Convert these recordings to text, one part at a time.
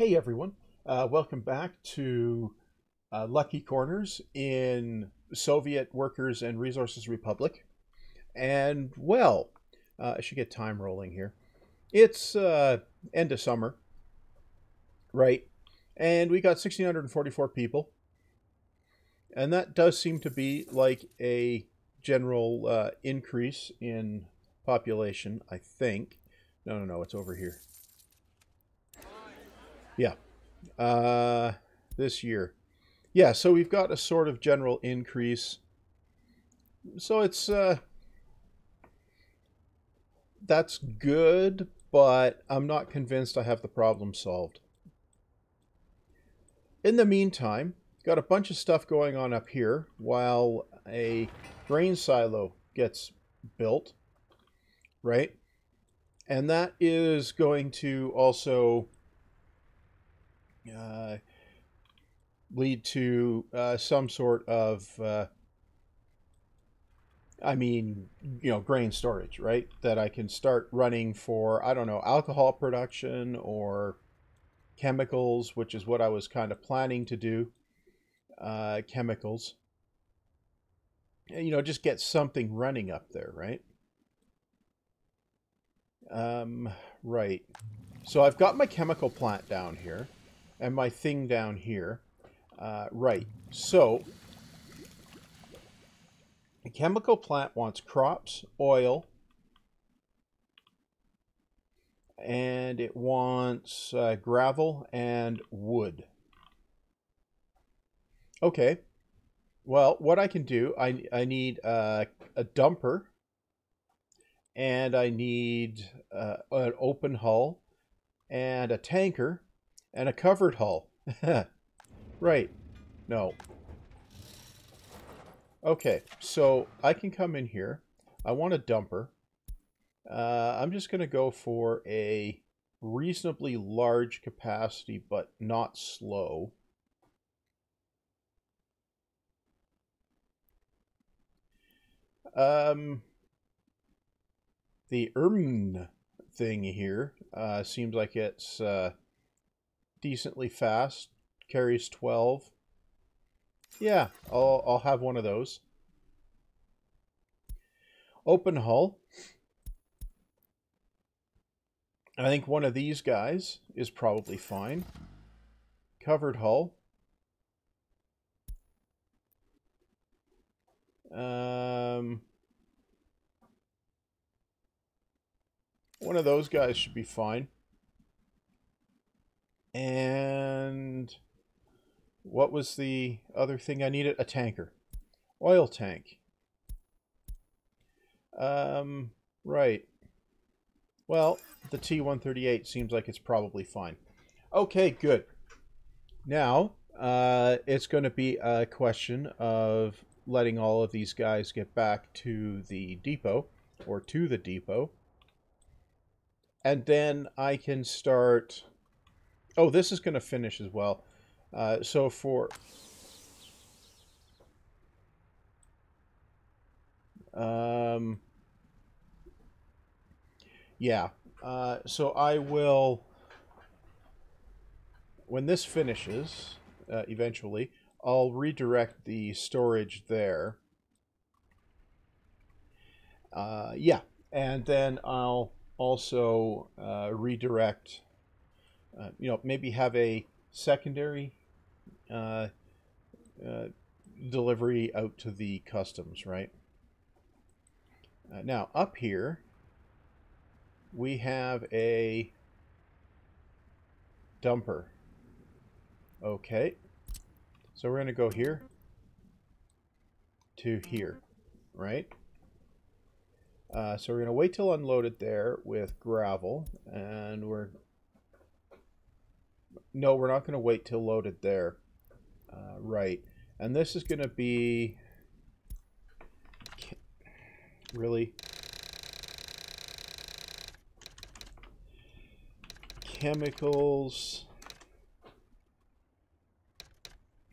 Hey everyone, uh, welcome back to uh, Lucky Corners in Soviet Workers and Resources Republic. And well, uh, I should get time rolling here. It's uh, end of summer, right? And we got 1,644 people. And that does seem to be like a general uh, increase in population, I think. No, no, no, it's over here. Yeah. Uh, this year. Yeah, so we've got a sort of general increase. So it's uh that's good, but I'm not convinced I have the problem solved. In the meantime, got a bunch of stuff going on up here while a grain silo gets built, right? And that is going to also uh, lead to uh, some sort of, uh, I mean, you know, grain storage, right? That I can start running for, I don't know, alcohol production or chemicals, which is what I was kind of planning to do. Uh, chemicals. And, you know, just get something running up there, right? Um, right. So I've got my chemical plant down here and my thing down here. Uh, right. So, a chemical plant wants crops, oil, and it wants uh, gravel and wood. Okay. Well, what I can do, I, I need uh, a dumper, and I need uh, an open hull, and a tanker, and a covered hull. right. No. Okay, so I can come in here. I want a dumper. Uh, I'm just going to go for a reasonably large capacity, but not slow. Um, the ERM thing here uh, seems like it's uh, decently fast. Carries 12. Yeah, I'll, I'll have one of those. Open hull. I think one of these guys is probably fine. Covered hull. Um, one of those guys should be fine. And what was the other thing I needed? A tanker. Oil tank. Um, right. Well, the T-138 seems like it's probably fine. Okay, good. Now, uh, it's going to be a question of letting all of these guys get back to the depot, or to the depot. And then I can start Oh, this is going to finish as well. Uh, so for... Um, yeah. Uh, so I will... When this finishes, uh, eventually, I'll redirect the storage there. Uh, yeah, and then I'll also uh, redirect uh, you know, maybe have a secondary uh, uh, delivery out to the customs, right? Uh, now, up here, we have a dumper. Okay. So we're going to go here to here, right? Uh, so we're going to wait till unloaded there with gravel, and we're no, we're not going to wait till loaded there. Uh, right. And this is going to be... Really? Chemicals...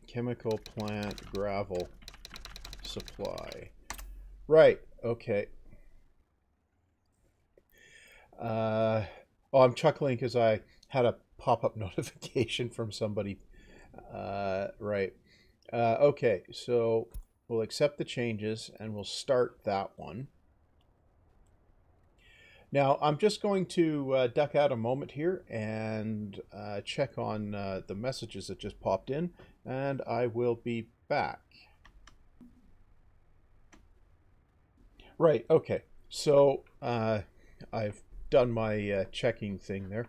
Chemical plant gravel supply. Right, okay. Uh, oh, I'm chuckling because I had a pop-up notification from somebody. Uh, right. Uh, okay, so we'll accept the changes and we'll start that one. Now, I'm just going to uh, duck out a moment here and uh, check on uh, the messages that just popped in, and I will be back. Right, okay. So, uh, I've done my uh, checking thing there.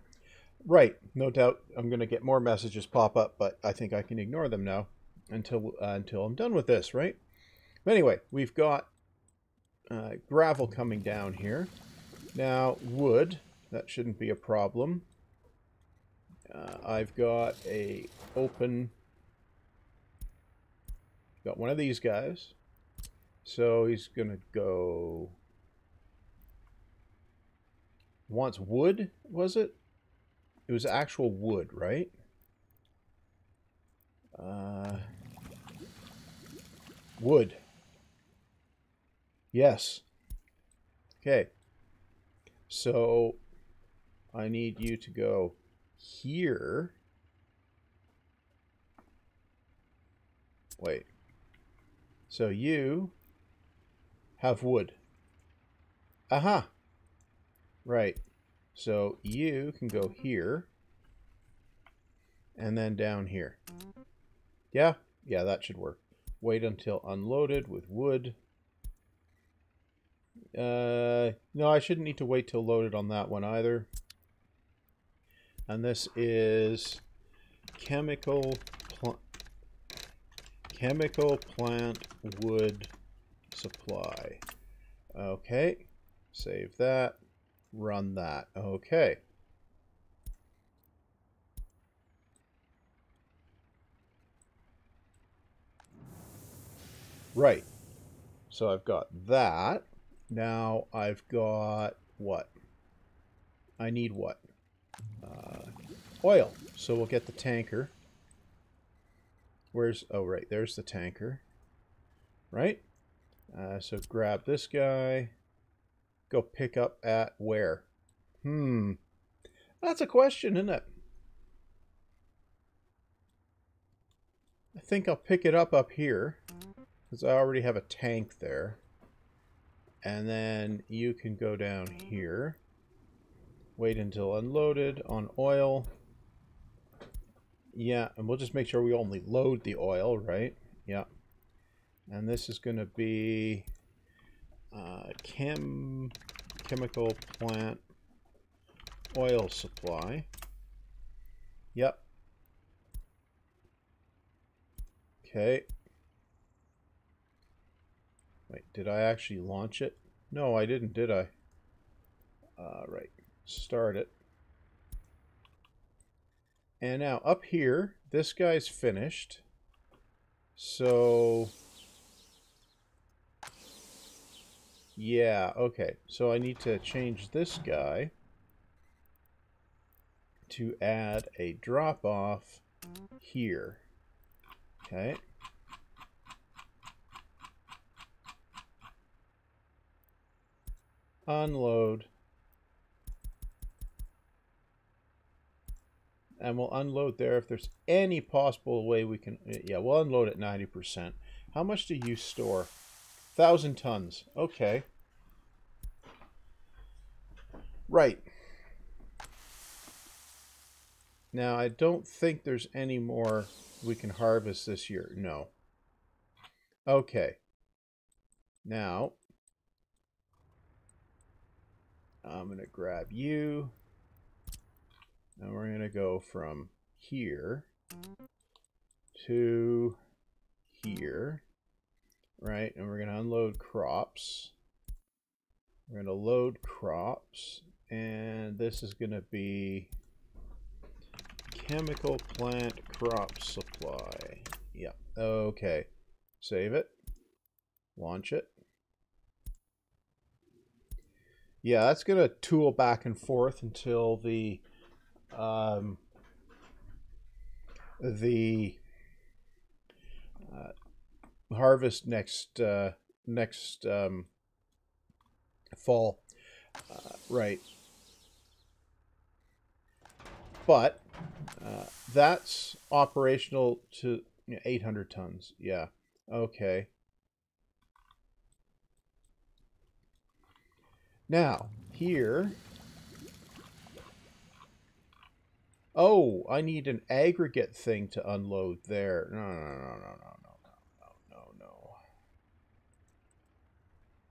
Right, no doubt I'm going to get more messages pop up, but I think I can ignore them now until uh, until I'm done with this, right? But anyway, we've got uh, gravel coming down here. Now, wood, that shouldn't be a problem. Uh, I've got a open, got one of these guys. So he's going to go, wants wood, was it? It was actual wood, right? Uh, wood. Yes. Okay. So I need you to go here. Wait. So you have wood. Aha. Right. So you can go here. And then down here. Yeah? Yeah, that should work. Wait until unloaded with wood. Uh, no, I shouldn't need to wait till loaded on that one either. And this is chemical pl chemical plant wood supply. Okay, save that, run that. Okay. Right. So I've got that. Now I've got what? I need what? Uh, oil. So we'll get the tanker. Where's, oh right, there's the tanker. Right? Uh, so grab this guy. Go pick up at where? Hmm. That's a question, isn't it? I think I'll pick it up up here. Because I already have a tank there. And then you can go down here. Wait until unloaded on oil. Yeah, and we'll just make sure we only load the oil, right? Yeah. And this is going to be uh, chem chemical plant oil supply. Yep. Okay. Wait, did I actually launch it? No, I didn't, did I? Uh, right, start it. And now up here, this guy's finished. So, yeah, okay. So I need to change this guy to add a drop off here. Okay. unload, and we'll unload there if there's any possible way we can, yeah, we'll unload at 90%. How much do you store? 1,000 tons. Okay. Right. Now, I don't think there's any more we can harvest this year. No. Okay. Now, I'm going to grab you. And we're going to go from here to here. Right? And we're going to unload crops. We're going to load crops. And this is going to be chemical plant crop supply. Yeah. Okay. Save it. Launch it. Yeah, that's going to tool back and forth until the um, the uh, harvest next uh, next um, fall. Uh, right. but uh, that's operational to you know, 800 tons. Yeah. Okay. Now, here... Oh, I need an aggregate thing to unload there. No, no, no, no, no, no, no, no, no, no.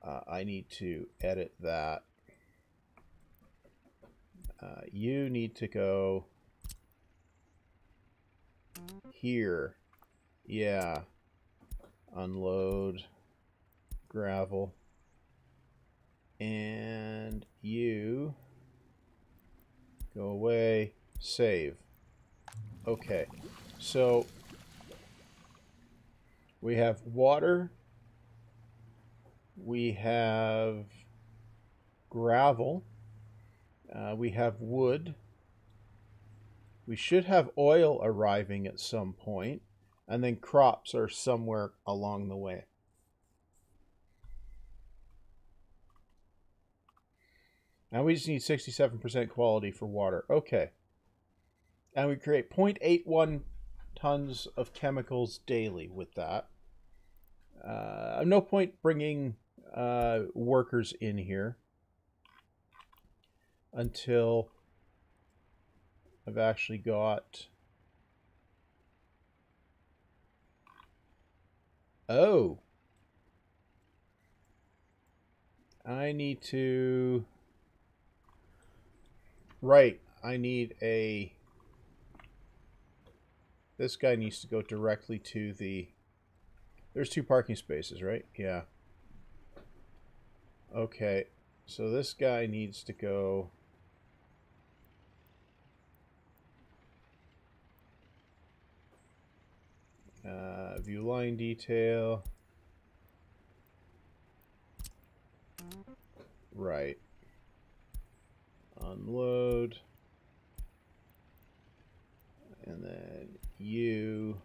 Uh, I need to edit that. Uh, you need to go here. Yeah. Unload gravel. And you go away, save. Okay. So we have water. We have gravel. Uh, we have wood. We should have oil arriving at some point, and then crops are somewhere along the way. And we just need 67% quality for water. Okay. And we create 0.81 tons of chemicals daily with that. Uh, no point bringing uh, workers in here until I've actually got... Oh. I need to... Right. I need a... This guy needs to go directly to the... There's two parking spaces, right? Yeah. Okay. So this guy needs to go... Uh, view line detail. Right. Unload. And then you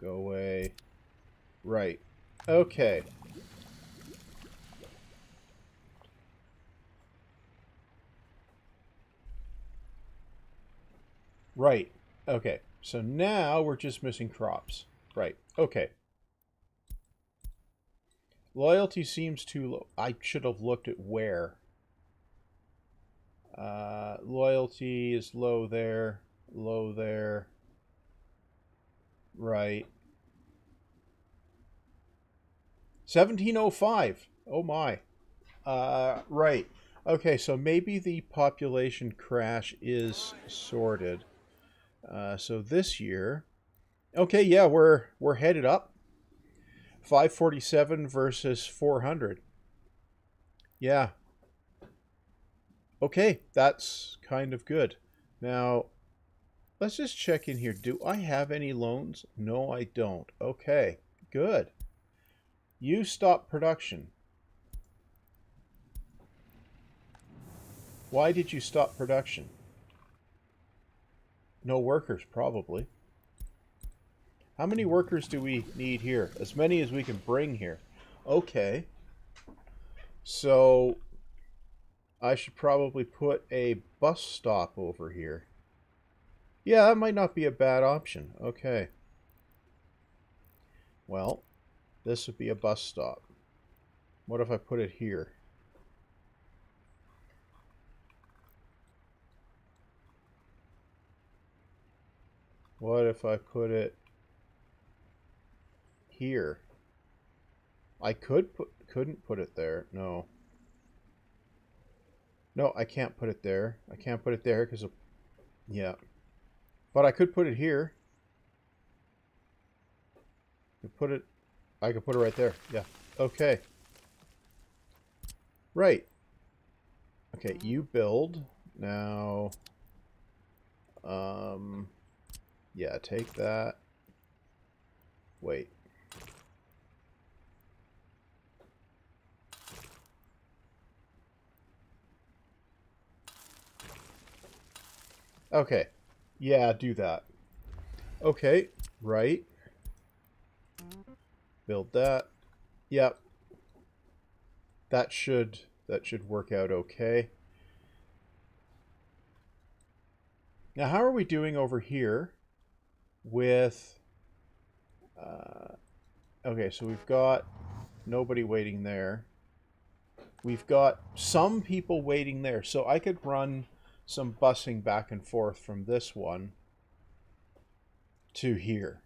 go away. Right. Okay. Right. Okay. So now we're just missing crops. Right. Okay. Loyalty seems too low. I should have looked at where. Uh, loyalty is low there. Low there. Right. 1705. Oh my. Uh, right. Okay, so maybe the population crash is sorted. Uh, so this year, okay, yeah, we're we're headed up. 547 versus 400. Yeah. Okay, that's kind of good. Now, let's just check in here. Do I have any loans? No, I don't. Okay, good. You stop production. Why did you stop production? No workers, probably. How many workers do we need here? As many as we can bring here. Okay. So, I should probably put a bus stop over here. Yeah, that might not be a bad option. Okay. Well, this would be a bus stop. What if I put it here? What if I put it here? I could put, couldn't put it there. No. No, I can't put it there. I can't put it there because of, yeah. But I could put it here. I put it, I could put it right there. Yeah. Okay. Right. Okay, you build. Now, um, yeah, take that. Wait. Okay. Yeah, do that. Okay, right. Build that. Yep. That should that should work out okay. Now, how are we doing over here with... Uh, okay, so we've got nobody waiting there. We've got some people waiting there. So I could run some busing back and forth from this one to here.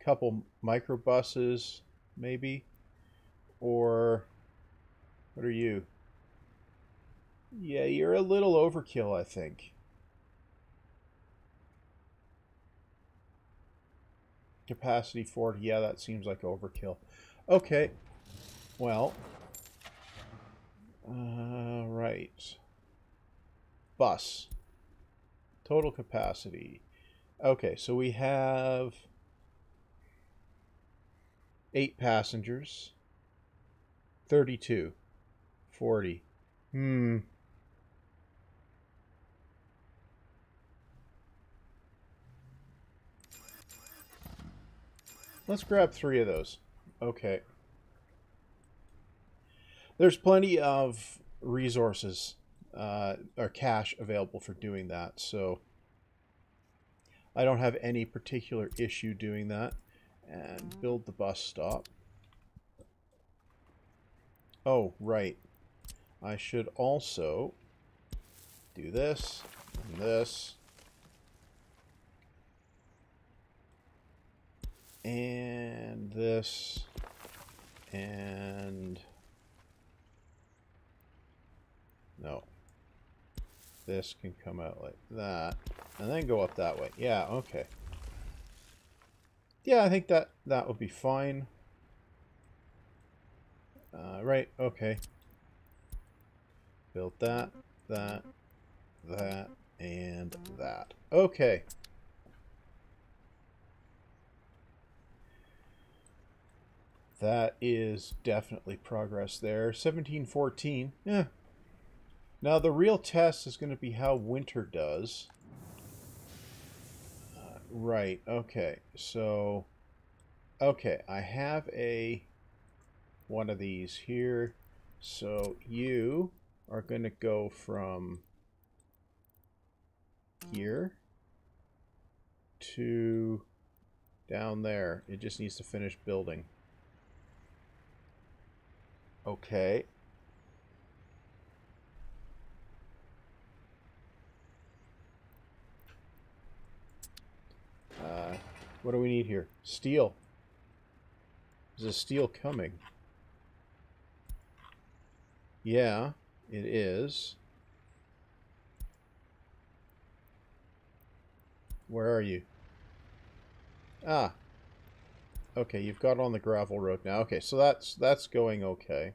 Couple microbuses, maybe. Or what are you? Yeah, you're a little overkill, I think. Capacity 40. Yeah, that seems like overkill. Okay. Well. Uh, right. Bus. Total capacity. Okay, so we have eight passengers. 32. 40. Hmm. Let's grab three of those. Okay. There's plenty of resources uh, or cash available for doing that, so I don't have any particular issue doing that. And build the bus stop. Oh, right. I should also do this and this. And this. And... No. This can come out like that. And then go up that way. Yeah, okay. Yeah, I think that that would be fine. Uh, right, okay. Built that, that, that, and that. Okay. That is definitely progress there. 1714. Yeah. Now the real test is going to be how winter does. Uh, right, okay. So, okay, I have a one of these here. So you are going to go from here to down there. It just needs to finish building. Okay. Uh, what do we need here? Steel. Is steel coming? Yeah, it is. Where are you? Ah. Okay, you've got on the gravel road now. Okay, so that's that's going okay.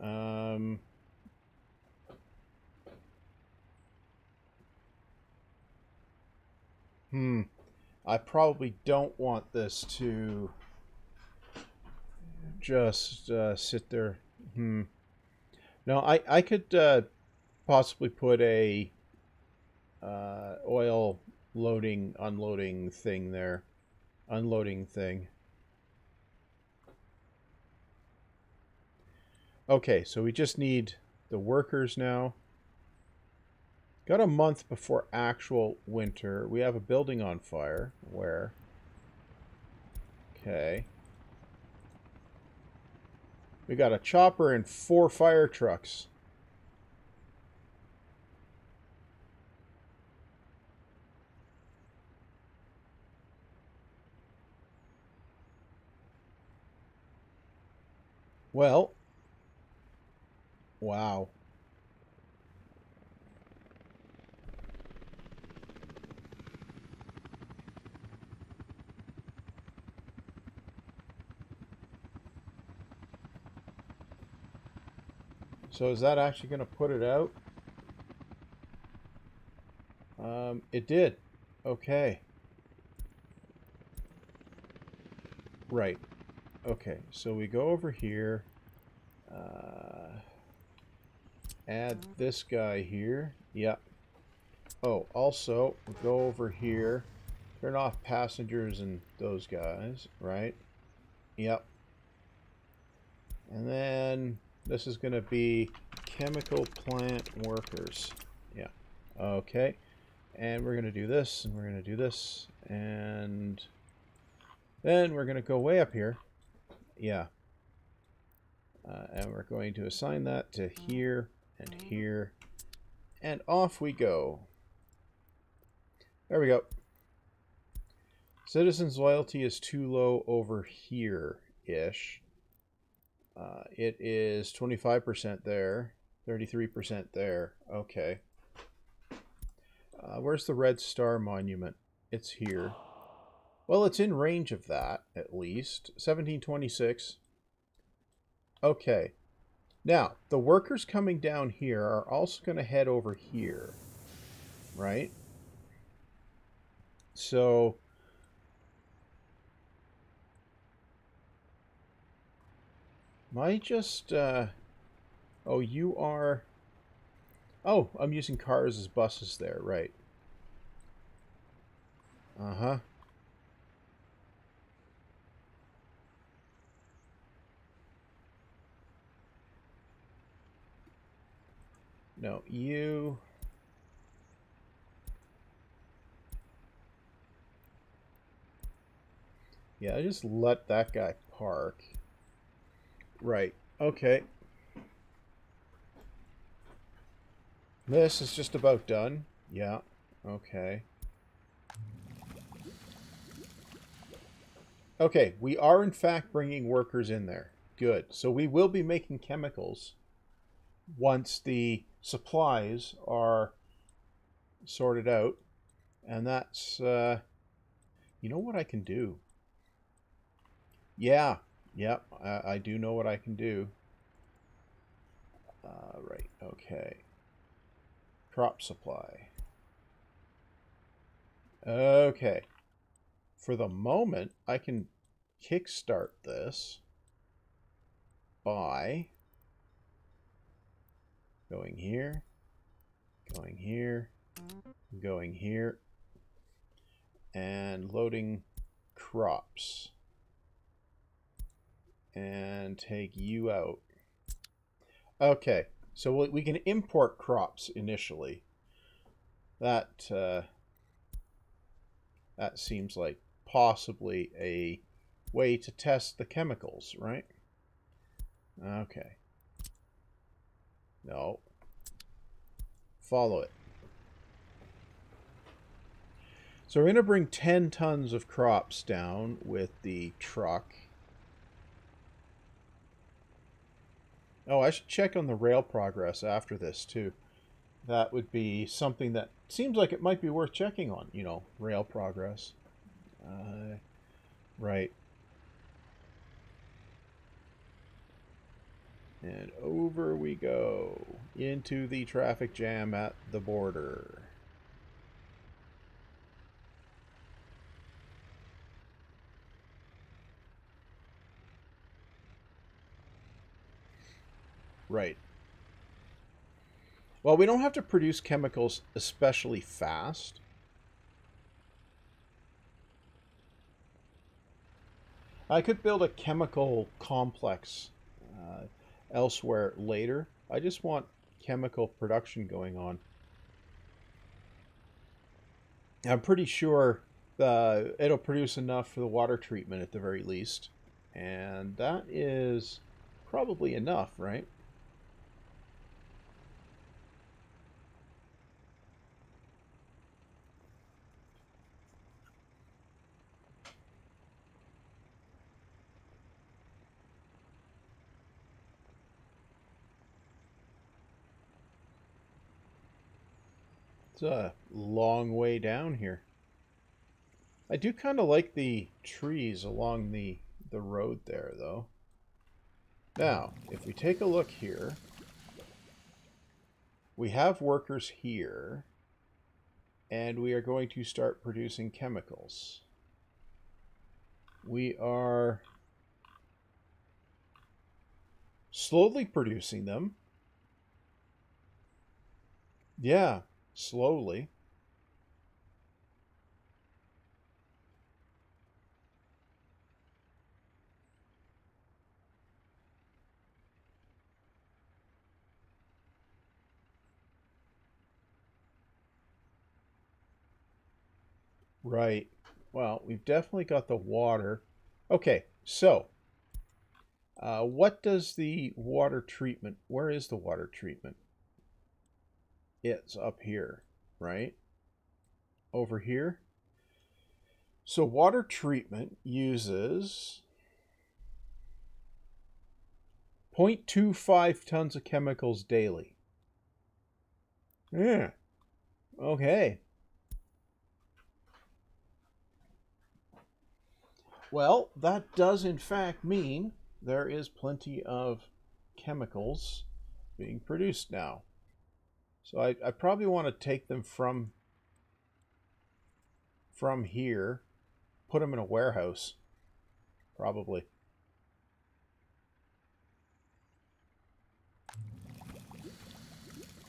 Um Hmm. I probably don't want this to just uh, sit there. Hmm. No, I, I could uh, possibly put a uh, oil loading, unloading thing there. Unloading thing. Okay, so we just need the workers now. Got a month before actual winter. We have a building on fire. Where? Okay. We got a chopper and four fire trucks. Well, wow. So is that actually going to put it out? Um, it did. Okay. Right. Okay, so we go over here. Uh, add this guy here. Yep. Oh, also, we go over here. Turn off passengers and those guys, right? Yep. And then this is going to be chemical plant workers. Yeah. Okay. And we're going to do this, and we're going to do this, and then we're going to go way up here. Yeah. Uh, and we're going to assign that to here and here. And off we go. There we go. Citizens' loyalty is too low over here-ish. Uh, it is 25% there, 33% there. Okay. Uh, where's the Red Star Monument? It's here. Well, it's in range of that, at least. 1726. Okay. Now, the workers coming down here are also going to head over here. Right? So... Might just, uh... Oh, you are... Oh, I'm using cars as buses there, right. Uh-huh. No, you... Yeah, I just let that guy park. Right. Okay. This is just about done. Yeah. Okay. Okay, we are in fact bringing workers in there. Good. So we will be making chemicals once the supplies are sorted out. And that's, uh, you know what I can do? Yeah, yep, I, I do know what I can do. Uh, right, okay. Crop supply. Okay. For the moment, I can kickstart this by going here, going here, going here, and loading crops. And take you out. Okay, so we can import crops initially. That uh, that seems like possibly a way to test the chemicals, right? Okay. No. Follow it. So we're going to bring 10 tons of crops down with the truck. Oh, I should check on the rail progress after this, too. That would be something that seems like it might be worth checking on, you know, rail progress. Uh, right. And over we go into the traffic jam at the border. Right. Well, we don't have to produce chemicals especially fast. I could build a chemical complex uh, elsewhere later. I just want chemical production going on. I'm pretty sure uh, it'll produce enough for the water treatment at the very least. And that is probably enough, right? A long way down here. I do kind of like the trees along the, the road there, though. Now, if we take a look here, we have workers here, and we are going to start producing chemicals. We are slowly producing them. Yeah, slowly Right. Well, we've definitely got the water. Okay, so uh, what does the water treatment, where is the water treatment? It's up here, right? Over here. So water treatment uses 0.25 tons of chemicals daily. Yeah. Okay. Well, that does in fact mean there is plenty of chemicals being produced now. So I, I probably want to take them from from here, put them in a warehouse, probably.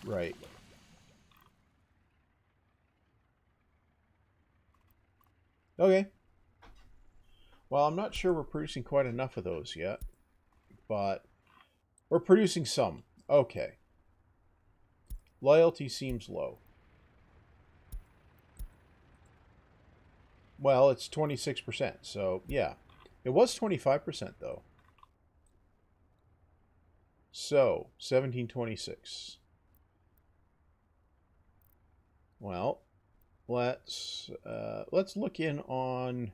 Right. Okay. Well, I'm not sure we're producing quite enough of those yet, but we're producing some. Okay. Loyalty seems low. Well, it's 26%, so yeah. It was 25% though. So, 1726. Well, let's uh, let's look in on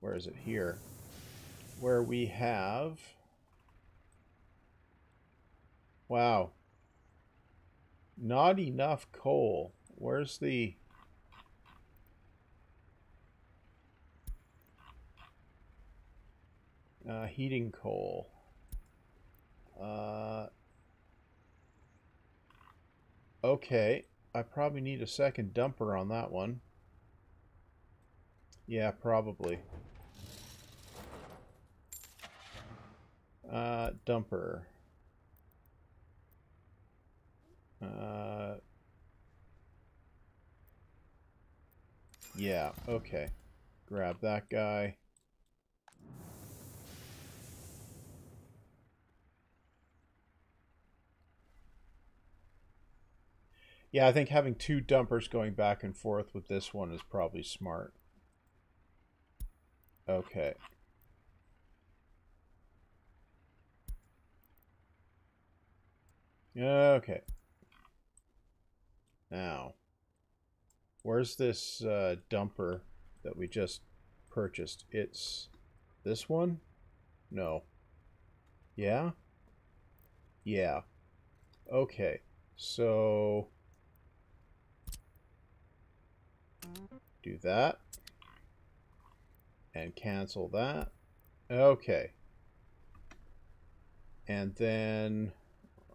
where is it here? Where we have wow, not enough coal. Where's the uh, heating coal? Uh, okay. I probably need a second dumper on that one. Yeah, probably. Uh, dumper. Uh, yeah, okay. Grab that guy. Yeah, I think having two dumpers going back and forth with this one is probably smart. Okay. Okay. Now, where's this uh, dumper that we just purchased? It's this one? No. Yeah? Yeah. Okay. So do that. And cancel that. Okay. And then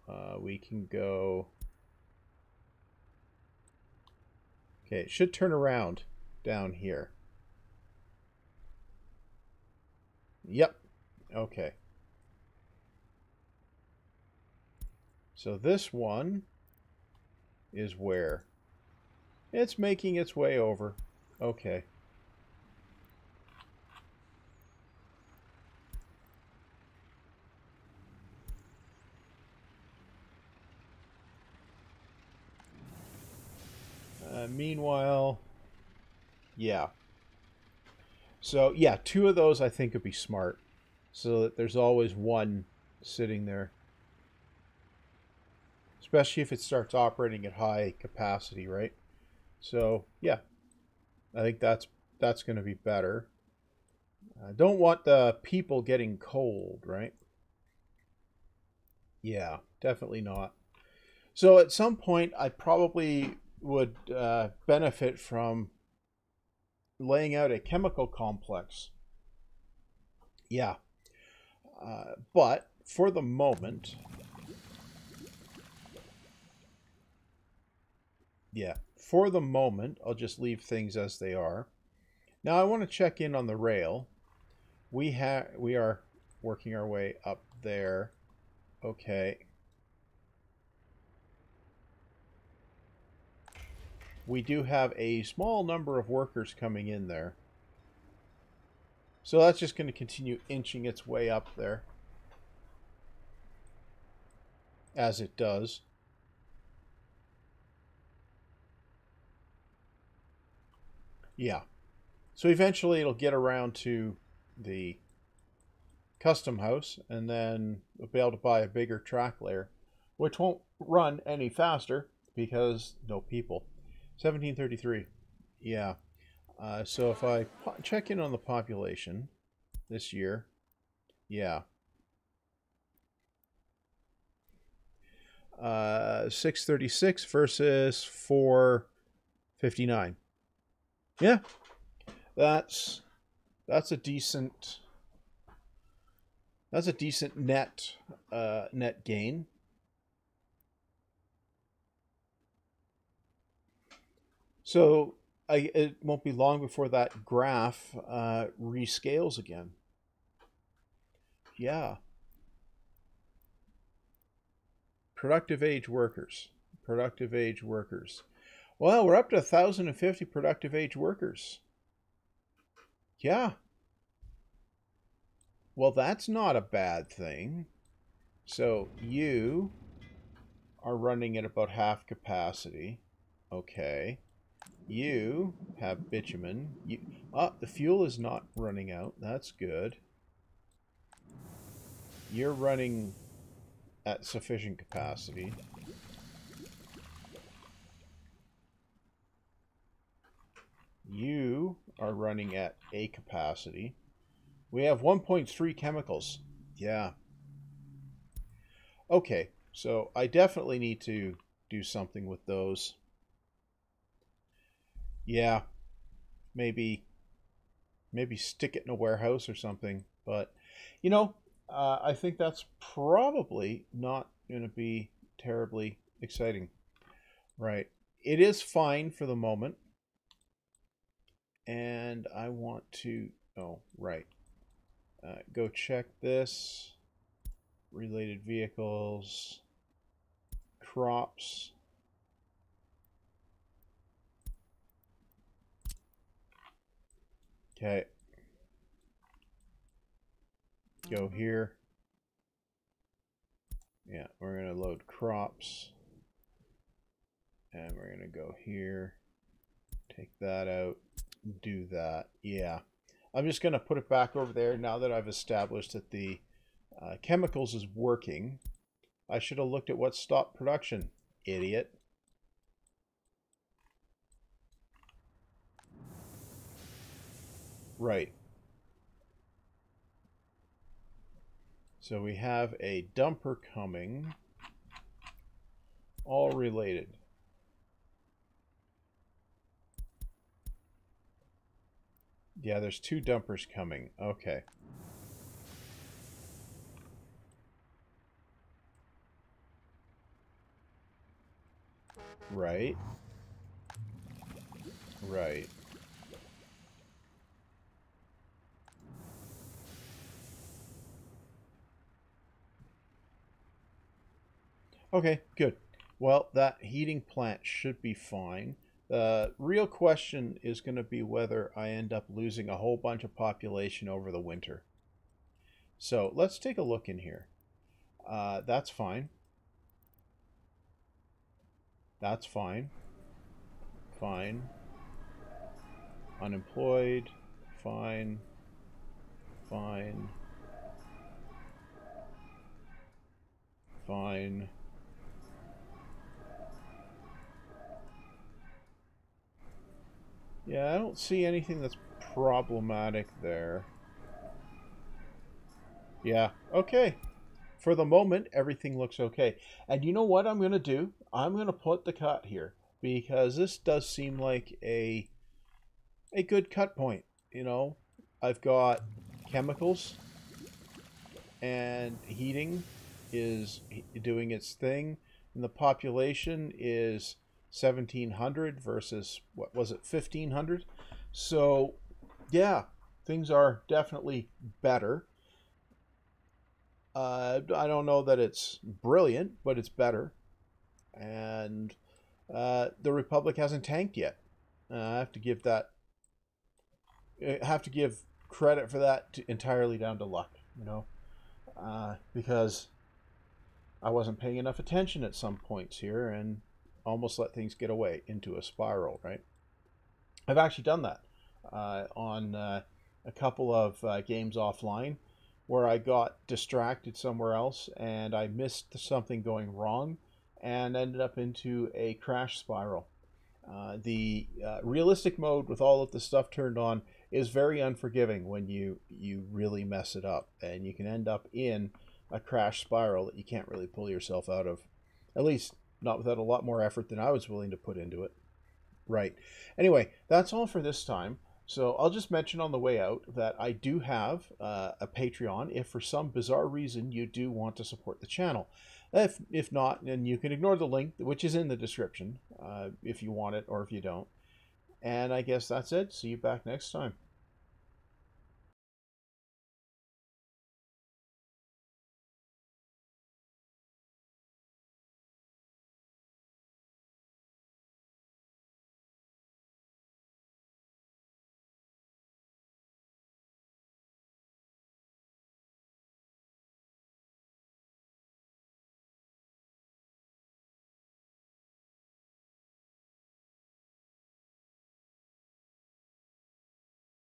uh, we can go... Okay, it should turn around down here. Yep. Okay. So this one is where? It's making its way over. Okay. Uh, meanwhile, yeah. So, yeah, two of those I think would be smart. So that there's always one sitting there. Especially if it starts operating at high capacity, right? So yeah, I think that's that's going to be better. I don't want the people getting cold, right? Yeah, definitely not. So at some point, I probably would uh, benefit from laying out a chemical complex. Yeah. Uh, but for the moment, yeah, for the moment, I'll just leave things as they are. Now I want to check in on the rail. We have we are working our way up there. Okay. We do have a small number of workers coming in there. So that's just going to continue inching its way up there. As it does. Yeah. So eventually it'll get around to the custom house and then we'll be able to buy a bigger track layer, which won't run any faster because no people. 1733. Yeah. Uh, so if I check in on the population this year, yeah. Uh, 636 versus 459. Yeah. That's that's a decent that's a decent net uh, net gain. So I, it won't be long before that graph uh, rescales again. Yeah. Productive age workers. Productive age workers. Well, we're up to 1,050 productive age workers. Yeah. Well, that's not a bad thing. So you are running at about half capacity. Okay. You have bitumen. You, ah, the fuel is not running out. That's good. You're running at sufficient capacity. You are running at a capacity. We have 1.3 chemicals. Yeah. Okay, so I definitely need to do something with those. Yeah, maybe, maybe stick it in a warehouse or something. But, you know, uh, I think that's probably not going to be terribly exciting. Right. It is fine for the moment. And I want to, oh, right. Uh, go check this. Related vehicles. Crops. Okay. Go here. Yeah, we're going to load crops. And we're going to go here. Take that out. Do that. Yeah. I'm just going to put it back over there now that I've established that the uh, chemicals is working. I should have looked at what stopped production, idiot. Right. So we have a dumper coming. All related. Yeah, there's two dumpers coming. Okay. Right. Right. Okay, good. Well, that heating plant should be fine. The real question is going to be whether I end up losing a whole bunch of population over the winter. So let's take a look in here. Uh, that's fine. That's fine. Fine. Unemployed. Fine. Fine. Fine. Yeah, I don't see anything that's problematic there. Yeah, okay. For the moment, everything looks okay. And you know what I'm going to do? I'm going to put the cut here because this does seem like a a good cut point. You know, I've got chemicals and heating is doing its thing and the population is 1700 versus what was it 1500 so yeah things are definitely better. Uh, i don't know that it's brilliant but it's better. And uh, the republic hasn't tanked yet. Uh, i have to give that I have to give credit for that to, entirely down to luck you know? Uh, because i wasn't paying enough attention at some points here and almost let things get away into a spiral, right? I've actually done that. uh, on uh, a couple of uh, games offline where I got distracted somewhere else and I missed something going wrong and ended up into a crash spiral. Uh, the uh, realistic mode with all of the stuff turned on is very unforgiving when you you really mess it up and you can end up in a crash spiral that you can't really pull yourself out of at least not without a lot more effort than I was willing to put into it. Right. Anyway, that's all for this time. So I'll just mention on the way out that I do have uh, a Patreon if for some bizarre reason you do want to support the channel. If, if not, then you can ignore the link, which is in the description, uh, if you want it or if you don't. And I guess that's it. See you back next time.